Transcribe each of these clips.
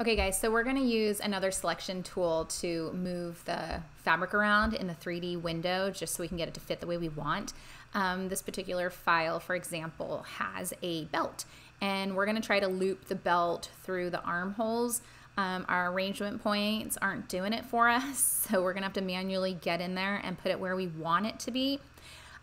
Okay guys, so we're gonna use another selection tool to move the fabric around in the 3D window just so we can get it to fit the way we want. Um, this particular file, for example, has a belt and we're gonna try to loop the belt through the armholes. Um, our arrangement points aren't doing it for us, so we're gonna have to manually get in there and put it where we want it to be.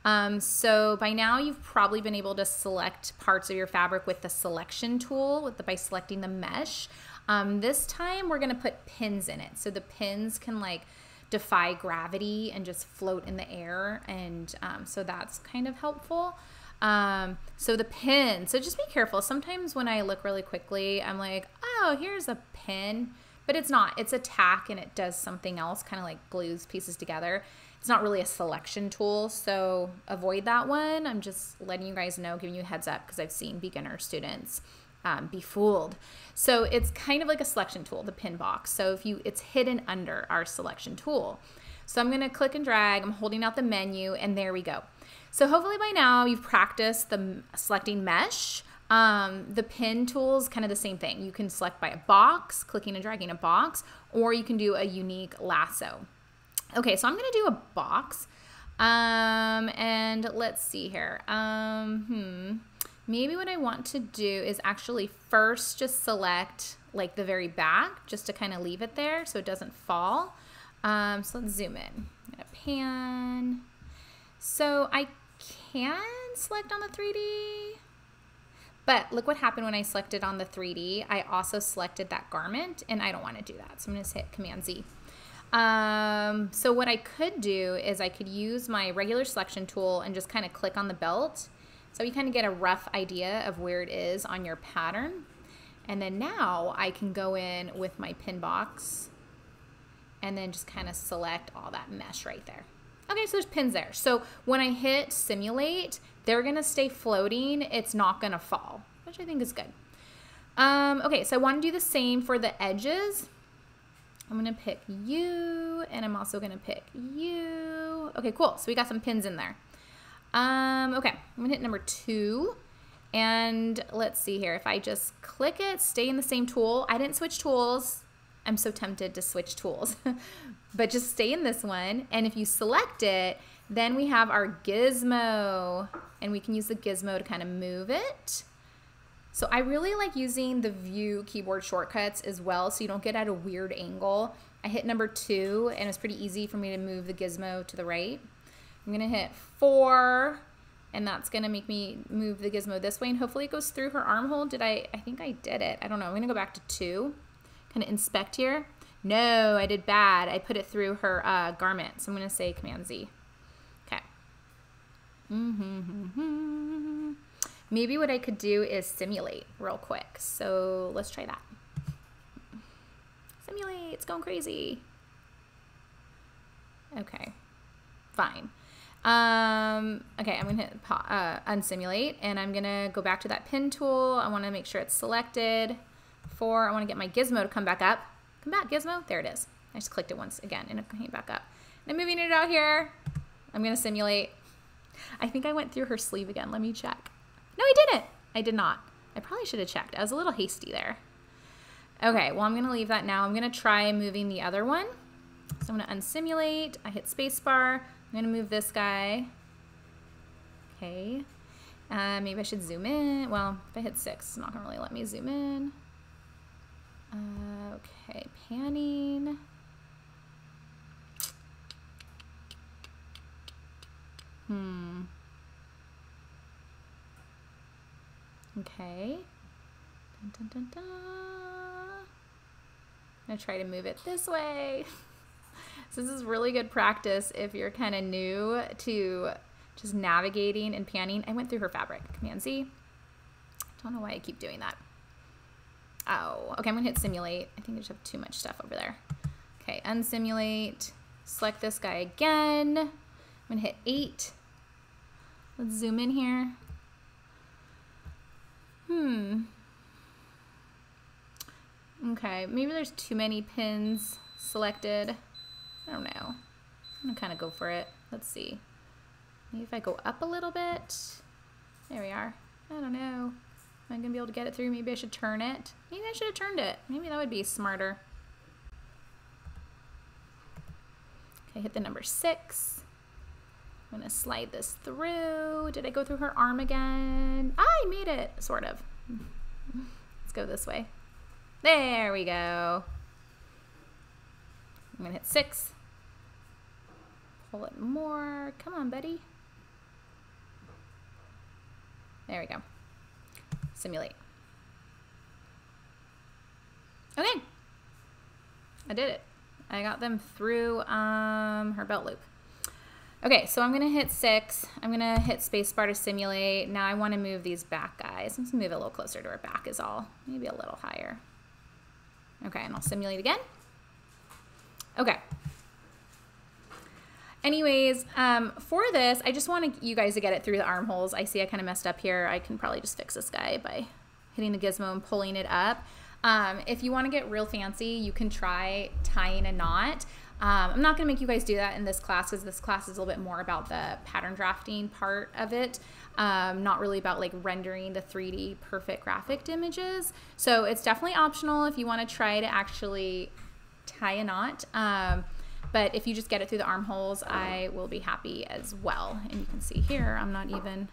Um, so by now you've probably been able to select parts of your fabric with the selection tool with the, by selecting the mesh. Um, this time we're gonna put pins in it. So the pins can like defy gravity and just float in the air. And um, so that's kind of helpful. Um, so the pin, so just be careful. Sometimes when I look really quickly, I'm like, oh, here's a pin, but it's not. It's a tack and it does something else, kind of like glues pieces together. It's not really a selection tool, so avoid that one. I'm just letting you guys know, giving you a heads up because I've seen beginner students um, be fooled. So it's kind of like a selection tool, the pin box. So if you, it's hidden under our selection tool. So I'm gonna click and drag, I'm holding out the menu and there we go. So hopefully by now you've practiced the selecting mesh. Um, the pin tool is kind of the same thing. You can select by a box, clicking and dragging a box, or you can do a unique lasso. Okay, so I'm gonna do a box. Um, and let's see here. Um, hmm maybe what I want to do is actually first just select like the very back just to kind of leave it there so it doesn't fall. Um, so let's zoom in. I'm gonna pan. So I can select on the 3D, but look what happened when I selected on the 3D. I also selected that garment and I don't want to do that. So I'm gonna hit Command Z. Um, so what I could do is I could use my regular selection tool and just kind of click on the belt so you kind of get a rough idea of where it is on your pattern. And then now I can go in with my pin box and then just kind of select all that mesh right there. Okay, so there's pins there. So when I hit simulate, they're gonna stay floating. It's not gonna fall, which I think is good. Um, okay, so I wanna do the same for the edges. I'm gonna pick you, and I'm also gonna pick you. Okay, cool, so we got some pins in there. Um, okay, I'm gonna hit number two. And let's see here. If I just click it, stay in the same tool. I didn't switch tools. I'm so tempted to switch tools. but just stay in this one. And if you select it, then we have our gizmo. And we can use the gizmo to kind of move it. So I really like using the view keyboard shortcuts as well so you don't get at a weird angle. I hit number two and it's pretty easy for me to move the gizmo to the right. I'm gonna hit four and that's gonna make me move the gizmo this way and hopefully it goes through her armhole. Did I, I think I did it. I don't know, I'm gonna go back to two, kind of inspect here. No, I did bad. I put it through her uh, garment. So I'm gonna say Command Z. Okay. Mm -hmm. Maybe what I could do is simulate real quick. So let's try that. Simulate, it's going crazy. Okay, fine. Um, okay, I'm gonna hit uh, unsimulate and I'm gonna go back to that pin tool. I wanna make sure it's selected. Four, I wanna get my gizmo to come back up. Come back, gizmo, there it is. I just clicked it once again and it came back up. And I'm moving it out here. I'm gonna simulate. I think I went through her sleeve again. Let me check. No, I didn't. I did not. I probably should have checked. I was a little hasty there. Okay, well, I'm gonna leave that now. I'm gonna try moving the other one. So I'm gonna unsimulate. I hit spacebar. I'm gonna move this guy. Okay. Uh, maybe I should zoom in. Well, if I hit six, it's not gonna really let me zoom in. Uh, okay, panning. Hmm. Okay. Dun, dun, dun. I'm gonna try to move it this way. So this is really good practice if you're kind of new to just navigating and panning. I went through her fabric. Command Z. Don't know why I keep doing that. Oh, okay, I'm gonna hit simulate. I think I just have too much stuff over there. Okay, unsimulate. Select this guy again. I'm gonna hit eight. Let's zoom in here. Hmm. Okay, maybe there's too many pins selected. I don't know. I'm gonna kind of go for it. Let's see. Maybe if I go up a little bit. There we are. I don't know. Am I gonna be able to get it through? Maybe I should turn it. Maybe I should have turned it. Maybe that would be smarter. Okay, hit the number six. I'm gonna slide this through. Did I go through her arm again? I made it, sort of. Let's go this way. There we go. I'm gonna hit six. Pull it more. Come on, buddy. There we go. Simulate. Okay. I did it. I got them through um, her belt loop. Okay, so I'm gonna hit six. I'm gonna hit spacebar to simulate. Now I wanna move these back guys. Let's move it a little closer to her back is all. Maybe a little higher. Okay, and I'll simulate again. Okay. Anyways, um, for this, I just want you guys to get it through the armholes. I see I kind of messed up here. I can probably just fix this guy by hitting the gizmo and pulling it up. Um, if you want to get real fancy, you can try tying a knot. Um, I'm not going to make you guys do that in this class because this class is a little bit more about the pattern drafting part of it, um, not really about like rendering the 3D perfect graphic images. So it's definitely optional if you want to try to actually tie a knot. Um, but if you just get it through the armholes, I will be happy as well. And you can see here, I'm not even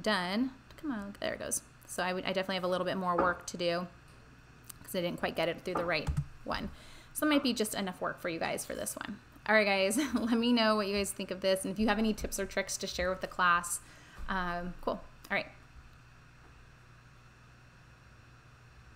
done. Come on, there it goes. So I, would, I definitely have a little bit more work to do because I didn't quite get it through the right one. So it might be just enough work for you guys for this one. All right, guys, let me know what you guys think of this. And if you have any tips or tricks to share with the class, um, cool. All right,